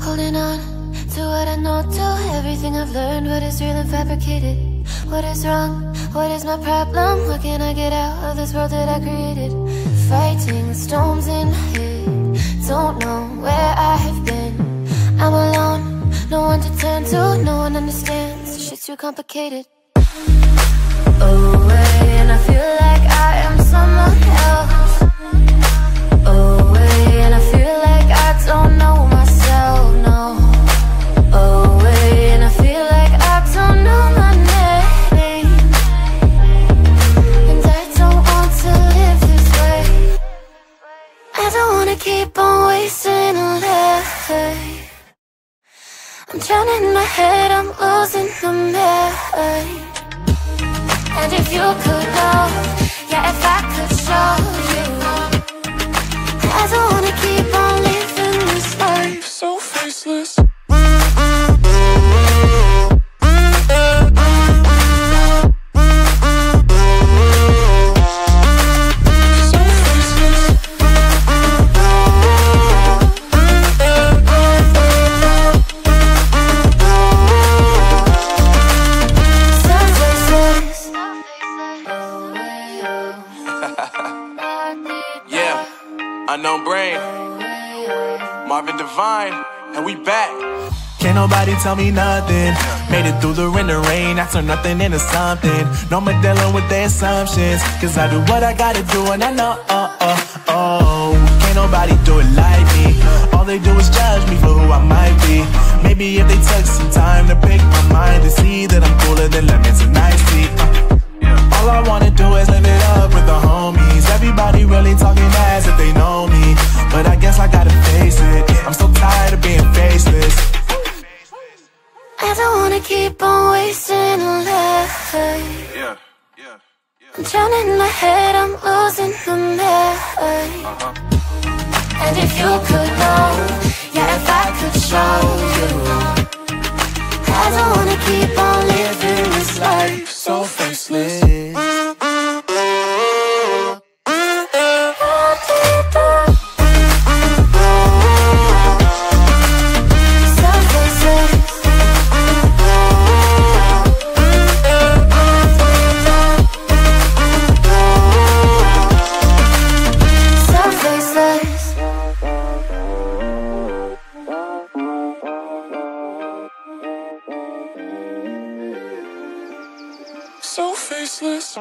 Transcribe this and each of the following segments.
Holding on to what I know, to everything I've learned, what is real and fabricated. What is wrong? What is my problem? What can I get out of this world that I created? Fighting storms in my head. Don't know where I have been. I'm alone, no one to turn to, no one understands. Shit's too complicated. Oh, Away, and I feel like I am someone keep on wasting a life. I'm drowning in my head, I'm losing the mind. And if you could know, yeah, if I could show you, unknown brain, Marvin Devine, and we back. Can't nobody tell me nothing. Made it through the rain, the rain. I turn nothing into something. No more dealing with the assumptions. Cause I do what I gotta do and I know, oh, oh, oh. Can't nobody do it like me. All they do is judge me for who I might be. Maybe if they took some time to pick my mind to see that I'm cooler than lemons I don't wanna keep on wasting life. Yeah, yeah, yeah. I'm drowning in my head, I'm losing the mind. And if you could know, faceless.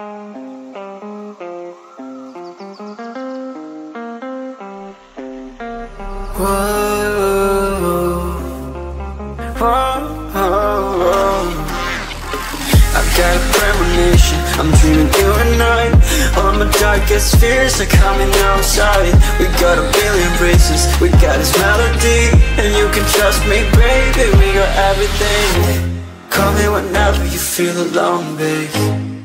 I've got a premonition, I'm dreaming you and I All my darkest fears are coming outside. We got a billion races, we got this melody. And you can trust me, baby, we got everything. Call me whenever you feel alone, babe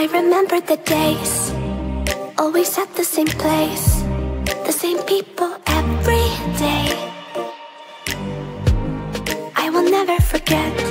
I remember the days Always at the same place The same people every day. I will never forget